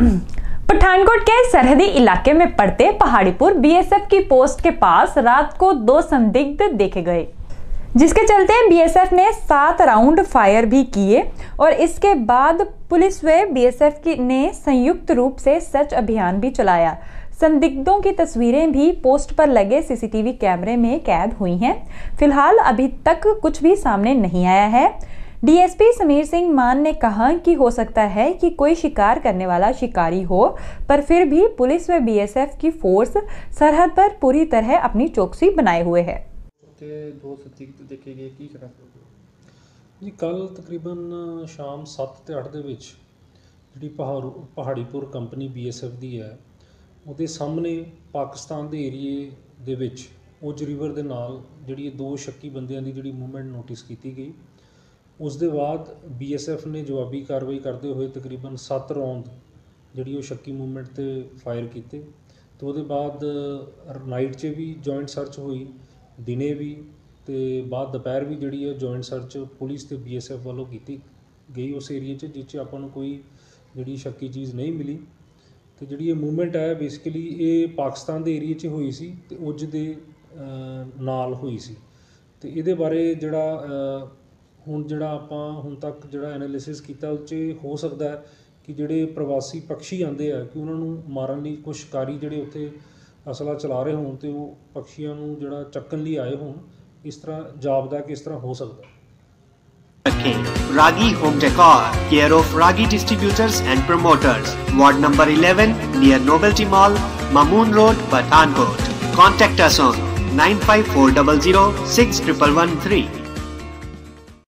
पठानकोट के सरहदी इलाके में पड़ते पहाड़ीपुर बीएसएफ की पोस्ट के पास रात को दो संदिग्ध देखे गए, जिसके चलते बीएसएफ ने सात राउंड फायर भी किए और इसके बाद पुलिस व बीएसएफ की ने संयुक्त रूप से सर्च अभियान भी चलाया। संदिग्धों की तस्वीरें भी पोस्ट पर लगे सीसीटीवी कैमरे में कैद हुई हैं। फ़िलहाल अभी तक कुछ भी सामने नहीं आया है। डीएसपी समीर सिंह मान ने कहा कि हो सकता है कि कोई शिकार करने वाला शिकारी हो पर फिर भी पुलिस व बीएसएफ की फोर्स सरहद पर पूरी तरह अपनी चौकसी बनाए हुए है ਜੀ ਕੱਲ ਤਕਰੀਬਨ ਸ਼ਾਮ 7 ਤੇ 8 ਦੇ ਵਿੱਚ ਜਿਹੜੀ ਪਹਾੜੂ ਪਹਾੜੀਪੁਰ ਕੰਪਨੀ ਬੀਐਸਐਫ ਦੀ ਹੈ ਉਹਦੇ ਸਾਹਮਣੇ ਪਾਕਿਸਤਾਨ ਦੇ ਏਰੀਏ ਦੇ ਵਿੱਚ ਉਜ ਰਿਵਰ ਦੇ ਨਾਲ ਜਿਹੜੀ ਦੋ ਸ਼ੱਕੀ ਬੰਦਿਆਂ ਦੀ ਜਿਹੜੀ ਮੂਵਮੈਂਟ ਨੋਟਿਸ ਕੀਤੀ ਗਈ ਉਸ ਦੇ ਬਾਅਦ ਬੀ ਐੱਸ ਐੱਫ ਨੇ ਜਵਾਬੀ ਕਾਰਵਾਈ ਕਰਦੇ ਹੋਏ ਤਕਰੀਬਨ ਸੱਤ ਰੌਂਦ ਜਿਹੜੀ ਉਹ ਸ਼ੱਕੀ ਮੂਵਮੈਂਟ ਤੇ ਫਾਇਰ ਕੀਤੇ ਅਤੇ ਉਹਦੇ ਬਾਅਦ ਨਾਈਟ 'ਚ ਵੀ ਜੁਆਇੰਟ ਸਰਚ ਹੋਈ, ਦਿਨੇ ਵੀ ਅਤੇ ਬਾਅਦ ਦੁਪਹਿਰ ਵੀ ਜਿਹੜੀ ਹੈ ਜੁਆਇੰਟ ਸਰਚ ਪੁਲਿਸ ਅਤੇ ਬੀ ਐੱਸ ਐੱਫ ਵੱਲੋਂ ਕੀਤੀ ਗਈ ਉਸ ਏਰੀਏ 'ਚ ਜਿਸ 'ਚ ਆਪਾਂ ਨੂੰ ਕੋਈ ਜਿਹੜੀ ਸ਼ੱਕੀ ਚੀਜ਼ ਨਹੀਂ ਮਿਲੀ ਅਤੇ ਜਿਹੜੀ ਇਹ ਮੂਵਮੈਂਟ ਹੈ ਬੇਸਿਕਲੀ ਇਹ ਪਾਕਿਸਤਾਨ ਦੇ ਏਰੀਏ 'ਚ ਹੋਈ ਸੀ ਅਤੇ ਉਜ ਦੇ ਨਾਲ ਹੋਈ ਸੀ ਅਤੇ ਇਹਦੇ ਬਾਰੇ ਜਿਹੜਾ ਹੁਣ ਜਿਹੜਾ ਆਪਾਂ ਹੁਣ ਤੱਕ ਜਿਹੜਾ ਐਨਾਲਿਸਿਸ ਕੀਤਾ ਉਹ 'ਚ ਹੋ ਸਕਦਾ ਕਿ ਜਿਹੜੇ ਪ੍ਰਵਾਸੀ ਪੰਛੀ ਆਉਂਦੇ ਆ ਕਿ ਉਹਨਾਂ ਨੂੰ ਮਾਰਨ ਲਈ ਕੁਝ ਸ਼ਿਕਾਰੀ ਜਿਹੜੇ ਉੱਥੇ ਅਸਲਾ ਚਲਾ ਰਹੇ ਹੋਣ ਤੇ ਉਹ ਪੰਛੀਆਂ ਨੂੰ ਜਿਹੜਾ ਚੱਕਣ ਲਈ ਆਏ ਹੋਣ ਇਸ ਤਰ੍ਹਾਂ ਜਾਪਦਾ ਕਿਸ ਤਰ੍ਹਾਂ ਹੋ ਸਕਦਾ Okay. Ragi Home Decor, care of Ragi distributors and promoters. Ward number 11 near Novelty Mall, Mamoon Road, Pathankot. Contact us on 95400